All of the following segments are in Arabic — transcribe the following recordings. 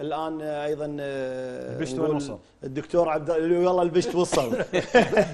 الان أيضا آه، البشت وين وصل؟ الدكتور عبد والله البشت وصل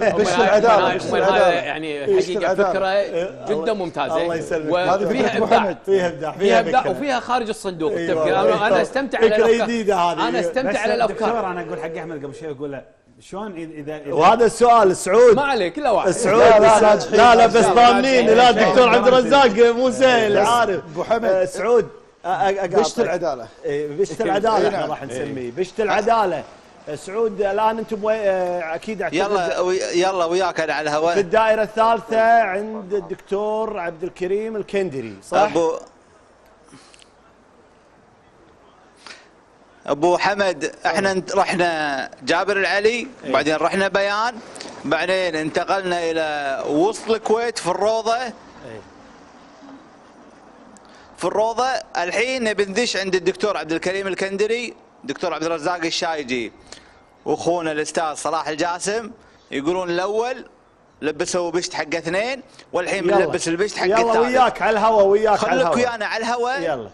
بش العدالة، بش العدالة. يعني حقيقه. فكره جدا ممتازه الله يسلمك. هذه أبو ابداع. فيها ابداع فيها ابداع. وفيها خارج الصندوق التفكير. أنا أنا استمتع على الافكار جديدة هذه. أنا استمتع على الدكتور الافكار أنا أقول حق احمد قبل شوي أقول له شلون اذا اذا وهذا السؤال سعود ما عليه كله واحد سعود لا، لا،. لا لا بس. ضامنين لا. الدكتور عبد. الرزاق مو سهل عارف أبو حمد. آه، سعود. بشت العداله إيه، بشت العداله إحنا نعم. راح نسميه. بشت العداله سعود الآن أنتم آه، أكيد يلا يلا وياك أنا على في الهواء الدائرة الثالثة عند الدكتور عبد الكريم الكندري صح؟ ابو أبو حمد إحنا رحنا جابر العلي بعدين رحنا بيان بعدين انتقلنا إلى وسط الكويت في الروضة. في الروضة. الحين نبي ندش عند الدكتور عبد الكريم الكندري. دكتور عبد الرزاق الشايجي وأخونا الأستاذ صلاح الجاسم يقولون الأول لبسوا بشت حق اثنين والحين يلا. بنلبس البشت حق يلا الثالث. وياك على الهواء وياك على الهواء ويانا على الهواء يلا.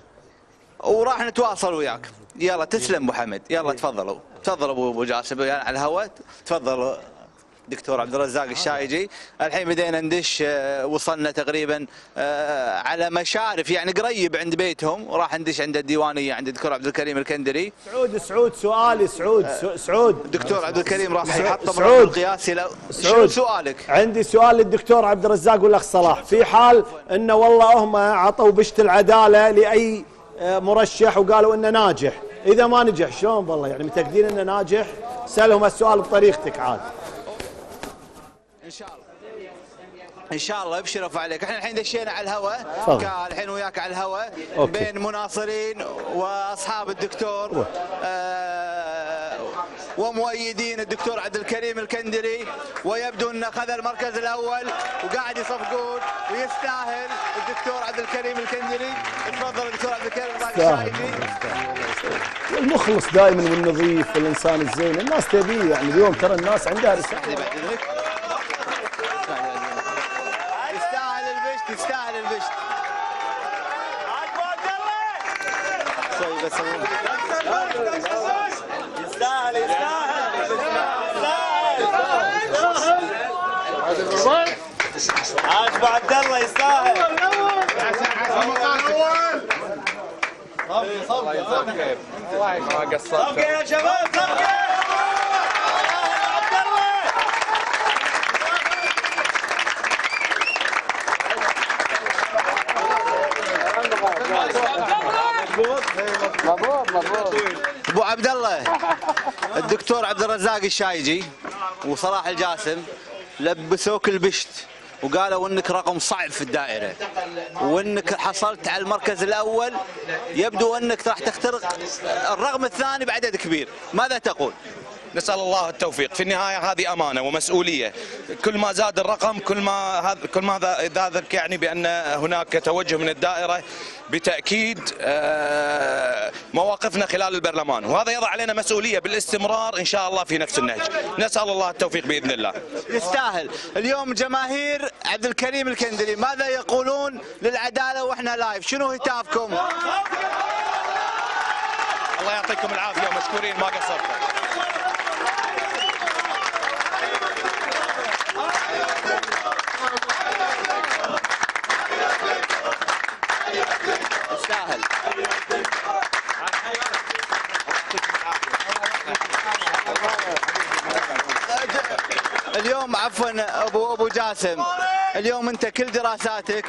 وراح نتواصل وياك. يلا تسلم أبو حمد. يلا تفضلوا. تفضل ابو أبو جاسم ويانا على الهواء تفضل دكتور عبد الرزاق الشايجي. الحين بدينا ندش آه، وصلنا تقريبا آه، على مشارف يعني قريب عند بيتهم. وراح ندش عند الديوانية عند الدكتور عبد الكريم الكندري. سعود سعود سؤالي سعود سع- سعود الدكتور عبد الكريم راح سعود- يحط سعود. القياسي لو سعود. سؤالك؟ عندي سؤال للدكتور عبد الرزاق والأخ صلاح. في حال انه والله هم عطوا بشت العدالة لأي آه، مرشح وقالوا إنه ناجح. إذا ما نجح شلون والله يعني متاكدين إنه ناجح؟ سألهم السؤال بطريقتك عاد. إن شاء الله. إن شاء الله أبشر أرفع عليك. إحنا الحين دشينا على الهواء. الحين وياك على الهواء. بين مناصرين وأصحاب الدكتور آه ومؤيدين الدكتور عبد الكريم الكندري. ويبدو انه اخذ المركز الأول وقاعد يصفقون ويستاهل الدكتور عبد الكريم الكندري. تفضل الدكتور عبد الكريم المخلص دائما والنظيف والإنسان الزين. الناس تبيه يعني اليوم ترى الناس عندها رسالة بعد اذنك يستاهل البشت يستاهل البشت شوي بس. عاجب عبد الله يستاهل. صفقة يا شباب صفقة. أبو عبد الله الدكتور عبد الرزاق الشايجي وصلاح الجاسم لبسوك البشت وقالوا إنك رقم صعب في الدائرة وإنك حصلت على المركز الأول. يبدو إنك راح تخترق الرقم الثاني بعدد كبير. ماذا تقول؟ نسأل الله التوفيق. في النهاية هذه أمانة ومسؤولية. كل ما زاد الرقم كل ما هذا كل ما هذا ذلك يعني بأن هناك توجه من الدائرة بتأكيد آه، مواقفنا خلال البرلمان. وهذا يضع علينا مسؤولية بالاستمرار إن شاء الله في نفس النهج. نسأل الله التوفيق بإذن الله. يستاهل. اليوم جماهير عبد الكريم الكندري ماذا يقولون للعدالة وإحنا لايف شنو هتافكم؟ الله يعطيكم العافية ومشكورين ما قصرتوا يستاهل اليوم عفوا ابو أبو جاسم. اليوم أنت كل دراساتك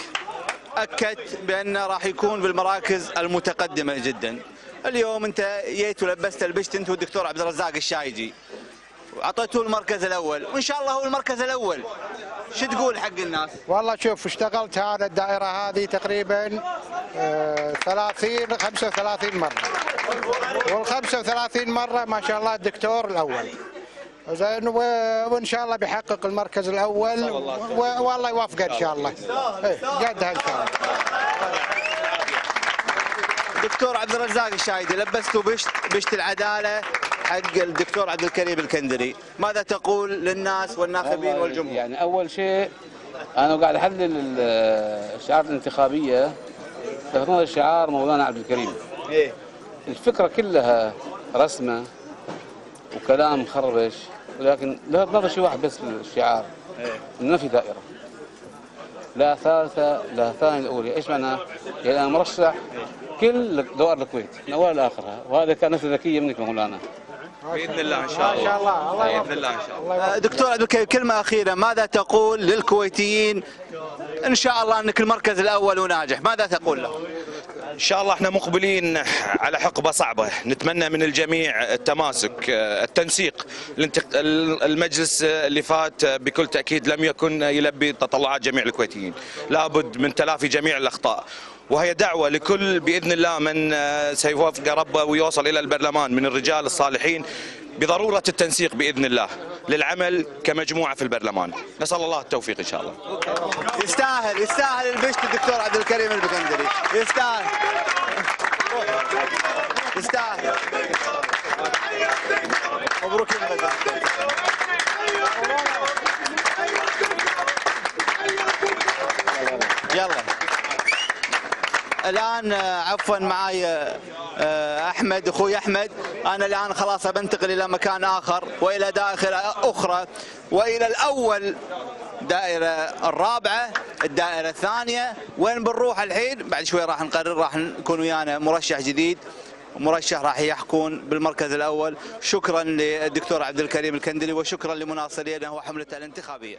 أكدت بانه راح يكون بالمراكز المتقدمة جدا. اليوم أنت جيت ولبست البشت أنت والدكتور عبد الرزاق الشايجي. وعطيتوه المركز الأول وإن شاء الله هو المركز الأول. شو تقول حق الناس؟ والله شوف اشتغلت أنا الدائرة هذه تقريبا آه، 30 35 مرة. وال 35 مرة ما شاء الله الدكتور الأول. زين وإن شاء الله بيحقق المركز الأول. والله يوفقه إن شاء الله. إيه، قدها إن شاء الله. دكتور عبد الرزاق الشايدي لبسته بشت بشت العدالة. حق الدكتور عبد الكريم الكندري. ماذا تقول للناس والناخبين والجمهور؟ يعني أول شيء أنا قاعد أحلل ال- الشعار الانتخابية. لفت نظر الشعار مولانا عبد الكريم؟ إيه؟ الفكرة كلها رسمة وكلام مخربش ولكن لا نظر شيء واحد بس الشعار إنه ما في دائرة. لا ثالثة لا ثانية الأولى. إيش معناها؟ يعني أنا مرشح كل دوائر الكويت من اولها لآخرها. وهذا كانت ذكيه منك يا مولانا. بإذن الله إن شاء ما شاء الله. الله بإذن الله إن شاء الله. دكتور عبد الكريم كلمة أخيرة. ماذا تقول للكويتيين؟ إن شاء الله أنك المركز الأول وناجح. ماذا تقول لهم؟ إن شاء الله إحنا مقبلين على حقبة صعبة. نتمنى من الجميع التماسك التنسيق. الانتق- المجلس اللي فات بكل تأكيد لم يكن يلبي تطلعات جميع الكويتيين. لابد من تلافي جميع الأخطاء. وهي دعوة لكل بإذن الله من سيوفق ربه ويوصل إلى البرلمان من الرجال الصالحين بضرورة التنسيق بإذن الله للعمل كمجموعة في البرلمان. نسأل الله التوفيق إن شاء الله. يستاهل يستاهل البشت الدكتور عبد الكريم البكندري. يستاهل. يستاهل. مبروك يا غزال. يلا الآن آه، عفوا معاي آه، أحمد أخوي أحمد. أنا الآن خلاص بنتقل إلى مكان آخر وإلى داخل أخرى وإلى الأول دائرة الرابعة الدائرة الثانية. وين بنروح الحين؟ بعد شوي راح نقرر راح نكون ويانا مرشح جديد. مرشح راح يحكون بالمركز الأول. شكرا للدكتور عبد الكريم الكندلي وشكرا لمناصرينه وحملته الانتخابية.